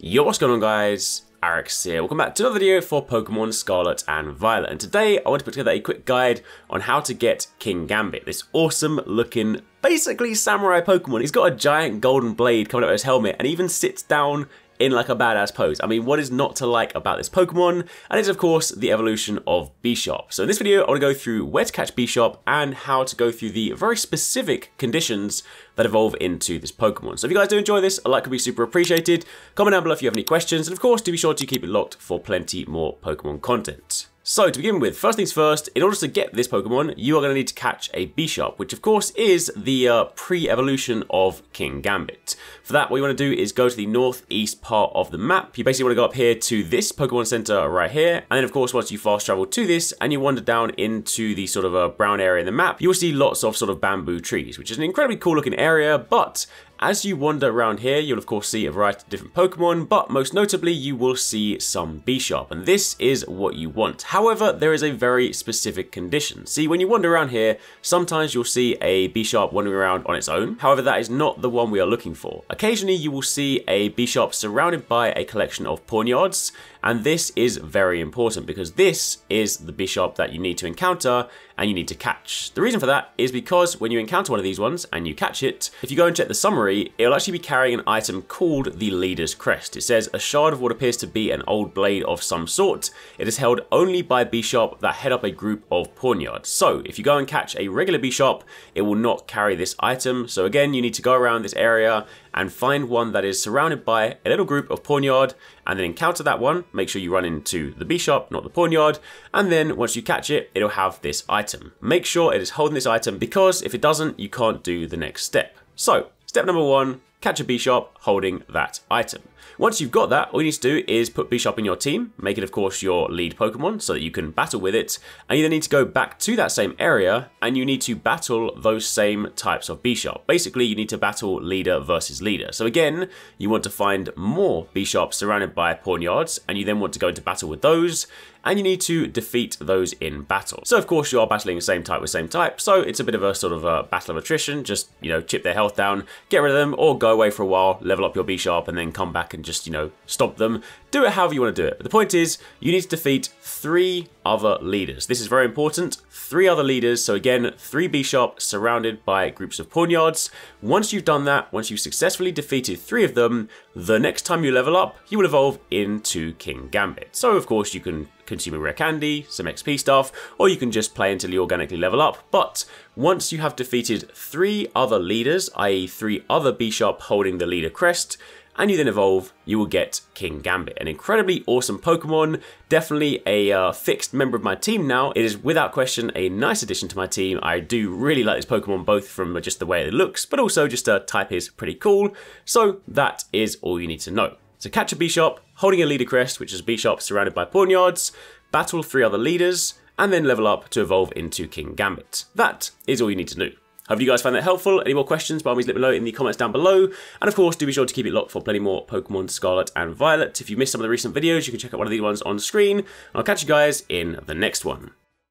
Yo, what's going on guys? Arekkz here. Welcome back to another video for Pokemon Scarlet and Violet. And today I want to put together a quick guide on how to get Kingambit, this awesome looking, basically samurai Pokemon. He's got a giant golden blade coming out of his helmet and even sits down in like a badass pose. I mean, what is not to like about this Pokemon? And it's of course the evolution of Bisharp. So in this video, I want to go through where to catch Bisharp and how to go through the very specific conditions that evolve into this Pokemon. So if you guys do enjoy this, a like would be super appreciated. Comment down below if you have any questions, and of course, do be sure to keep it locked for plenty more Pokemon content. So to begin with, first things first, in order to get this Pokemon, you are going to need to catch a Bisharp, which of course is the uh, pre-evolution of Kingambit. For that, what you want to do is go to the northeast part of the map. You basically want to go up here to this Pokemon Center right here, and then of course once you fast travel to this and you wander down into the sort of a brown area in the map, you will see lots of sort of bamboo trees, which is an incredibly cool looking area, but as you wander around here, you'll of course see a variety of different Pokemon, but most notably you will see some Bisharp, and this is what you want. However, there is a very specific condition. See, when you wander around here, sometimes you'll see a Bisharp wandering around on its own. However, that is not the one we are looking for. Occasionally, you will see a Bisharp surrounded by a collection of Pawniards, and this is very important because this is the Bisharp that you need to encounter and you need to catch. The reason for that is because when you encounter one of these ones and you catch it, if you go and check the summary, it'll actually be carrying an item called the Leader's Crest. It says a shard of what appears to be an old blade of some sort. It is held only by Bisharp that head up a group of Pawniards. So if you go and catch a regular Bisharp, it will not carry this item. So again, you need to go around this area and find one that is surrounded by a little group of Pawniard and then encounter that one. Make sure you run into the Bisharp, not the Pawniard. And then once you catch it, it'll have this item. Make sure it is holding this item because if it doesn't, you can't do the next step. So step number one, catch a Bisharp holding that item. Once you've got that, all you need to do is put Bisharp in your team, make it of course your lead Pokemon so that you can battle with it, and you then need to go back to that same area and you need to battle those same types of Bisharp. Basically, you need to battle leader versus leader. So again, you want to find more Bisharp surrounded by Pawniards, and you then want to go into battle with those, and you need to defeat those in battle. So of course you are battling the same type with same type, so it's a bit of a sort of a battle of attrition, just, you know, chip their health down, get rid of them, or go away for a while, level up your Bisharp, and then come back and just, you know, stop them. Do it however you want to do it. But the point is, you need to defeat three other leaders. This is very important. Three other leaders, so again, three Bisharp surrounded by groups of Pawniards. Once you've done that, once you've successfully defeated three of them, the next time you level up, you will evolve into Kingambit. So of course you can consume a rare candy, some XP stuff, or you can just play until you organically level up. But once you have defeated three other leaders, i.e. three other Bisharp holding the leader crest, and you then evolve, you will get Kingambit. an incredibly awesome Pokemon, definitely a uh, fixed member of my team now. It is without question a nice addition to my team. I do really like this Pokemon, both from just the way it looks, but also just a type is pretty cool. So that is all you need to know. So catch a Bisharp, holding a leader crest, which is a Bisharp surrounded by Pawniards, battle three other leaders, and then level up to evolve into Kingambit. That is all you need to know. Hope you guys found that helpful. Any more questions, by all means let me know in the comments down below. And of course, do be sure to keep it locked for plenty more Pokemon Scarlet and Violet. If you missed some of the recent videos, you can check out one of these ones on screen. I'll catch you guys in the next one.